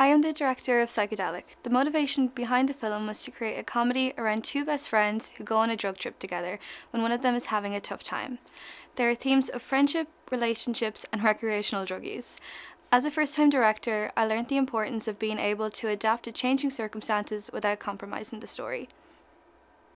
I am the director of Psychedelic. The motivation behind the film was to create a comedy around two best friends who go on a drug trip together when one of them is having a tough time. There are themes of friendship, relationships, and recreational drug use. As a first time director, I learned the importance of being able to adapt to changing circumstances without compromising the story.